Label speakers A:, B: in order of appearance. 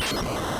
A: Come on.